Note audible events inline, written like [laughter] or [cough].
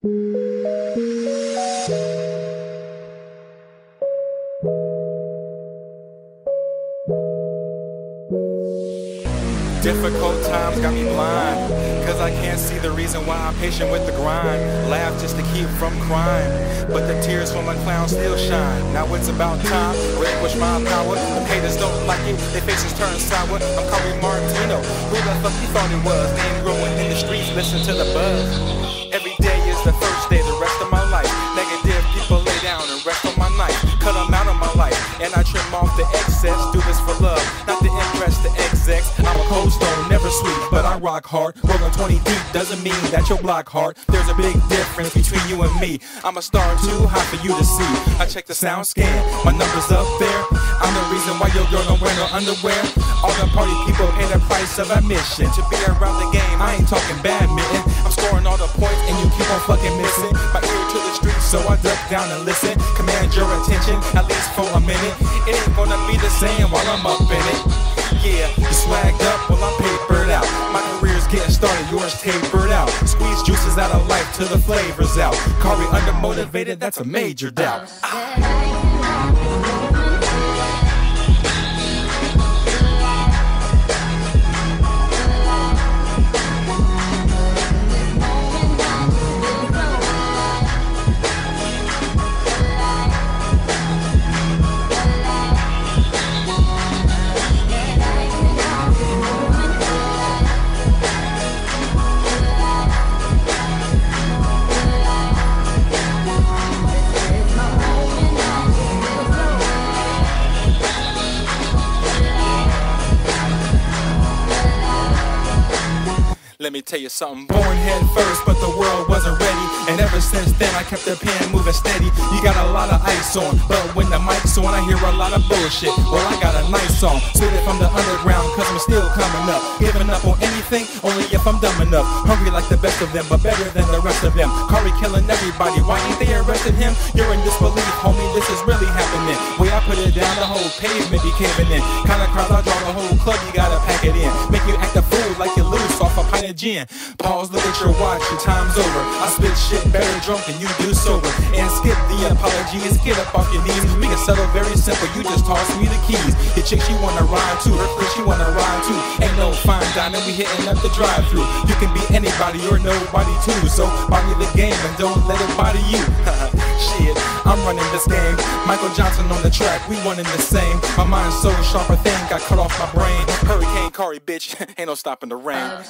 Difficult times got me blind. Cause I can't see the reason why I'm patient with the grind. Laugh just to keep from crying. But the tears from a clown still shine. Now it's about time. Relinquish my power. The haters don't like it. Their faces turn sour. I'm Khari Martino. Who the fuck you thought it was? Name growing in the streets. Listen to the buzz. The first day. The rest of my life. Negative people lay down and rest on my knife. Cut them out of my life. And I trim off the excess. Do this for love. Not to impress the execs. I'm a cold stone. Never sweet. But I rock hard. Rolling 20 deep doesn't mean that your block hard. There's a big difference between you and me. I'm a star too high for you to see. I check the SoundScan. My number's up there. I'm the reason why your girl don't wear no underwear. All the party people pay the price of admission to be around the game. I ain't talking badminton. I'm scoring all the points and you keep on fucking missing. My ear to the street, so I duck down and listen. Command your attention at least for a minute. It ain't gonna be the same while I'm up in it. Yeah, you swagged up while I'm papered out. My career's getting started, yours tapered out. Squeeze juices out of life till the flavor's out. Khari undermotivated, that's a major doubt. Ah. Let me tell you something. Born head first, but the world wasn't ready. And ever since then, I kept the pen moving steady. You got a lot of ice on, but when the mic's on, I hear a lot of bullshit. Well, I got a nice song, spit it from the underground, cause I'm still coming up. Giving up on anything, only if I'm dumb enough. Hungry like the best of them, but better than the rest of them. Khari killing everybody, why ain't they arrested him? You're in disbelief, homie, this is really happening. Way I put it down, the whole pavement be caving in. Kinda crowds I draw the whole club, you gotta pack it in. Make you act a fool like you lose off a pint of gin. Pause, look at your watch, your time's over. I spit shit better drunk than you do sober. And skip the apologies, get up off your knees. We can settle very simple, you just toss me the keys. Your chick, she wanna ride too, her friend, she wanna ride too. Ain't no fine dining, we hitting up the drive through. You can be anybody or nobody too. So buy me the game and don't let it body you. [laughs] Shit, I'm running this game. Michael Johnson on the track, we one in the same. My mind's so sharp, I think I cut off my brain. Hurricane Khari, bitch, [laughs] ain't no stopping the rain.